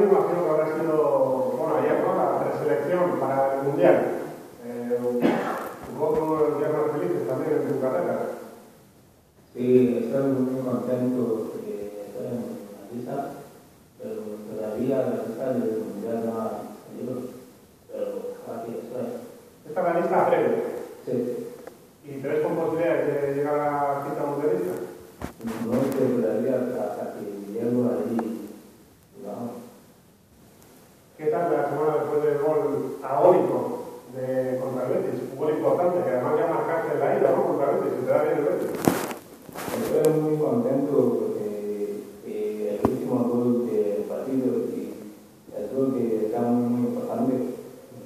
Madrid imagino que habrá sido, bueno, ayer, ¿no? La preselección para el Mundial. Eh, supongo uno de los días más felices también en tu carrera. Sí, estoy muy contento de estar en la lista, pero todavía la lista del Mundial no ha salido, pero aquí estoy. Esta es la lista previa. Sí, ¿Y te ves con posibilidades de llegar a la cita mundialista? no sé todavía hasta que llego allí, digamos. ¿Qué tal la semana después del gol agónico de contra el Betis? Un gol importante, que además ya marcaste en la ida, ¿no? Te da bien el. Estoy muy contento porque eh, el último gol del partido y el gol que está muy, muy importante.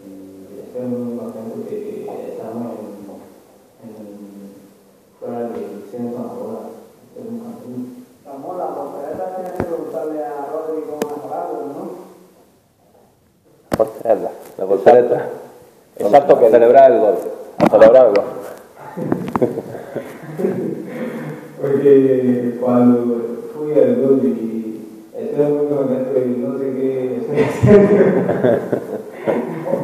Y estoy muy contento que estamos en, en fuera de centro ahora. Estoy muy contento. Ramón, la portereta tiene que preguntarle a Rodri cómo ha jugado, ¿no? Portereta, la portereta. Exacto, que celebrar el gol. A celebrar el gol. Porque cuando fui al gol y estoy muy contento y no sé qué estoy haciendo.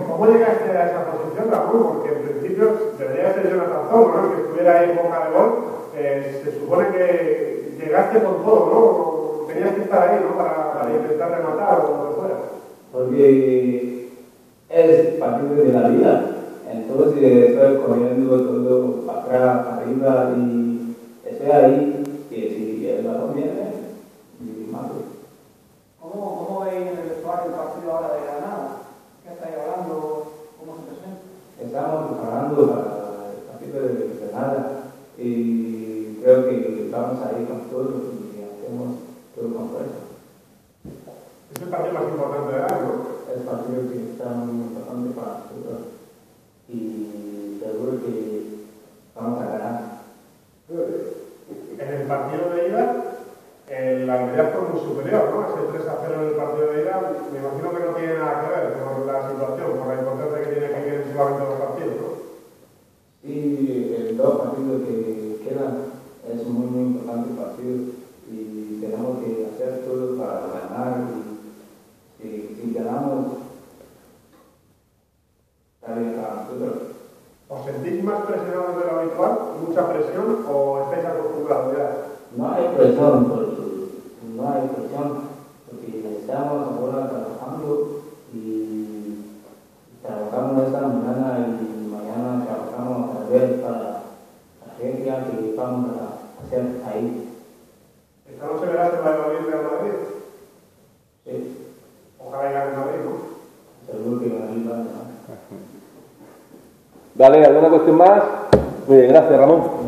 ¿Cómo llegaste a esa posición, Raúl? Porque en principio debería ser Jonathan Zong, ¿no? Que estuviera ahí en boca de gol. Eh, se supone que llegaste con todo, ¿no? Tenías que estar ahí, ¿no? Para, para intentar rematar o lo que fuera. porque es partido de la vida. Entonces estoy corriendo todo para atrás, para arriba y estoy ahí que si el balón viene, y mato. ¿Cómo, ¿Cómo veis en el vestuario el partido ahora de Granada? ¿Qué estáis hablando? ¿Cómo se presenta? Estamos preparando para el partido de Granada y creo que vamos a ir con todo y hacemos todo con fuerza. Es el partido más importante del año. Es partido que está muy importante para nosotros y seguro que vamos a ganar. En el partido de ida, el Almería fue muy superior, ¿no? Ese 3 a 0 en el partido de ida, me imagino que no tiene nada que ver con la situación, con la importancia que tiene que ir solamente los partidos, ¿no? Y el dos partidos que quedan es muy, muy importante el partido y tenemos que hacer todo para ganar y, y si ganamos, está bien para nosotros. ¿Os sentís más presionados de lo habitual? ¿Mucha presión o estáis acostumbrados presión, porque, no hay presión, porque estamos ahora trabajando y trabajamos esta mañana y mañana trabajamos a ver para la agencia que vamos a hacer ahí. Esta noche verás el Valladolid Real Madrid. Sí, Ojalá y gane Madrid, ¿no? seguro que va a a. Dale, ¿alguna cuestión más? Muy bien, gracias, Ramón.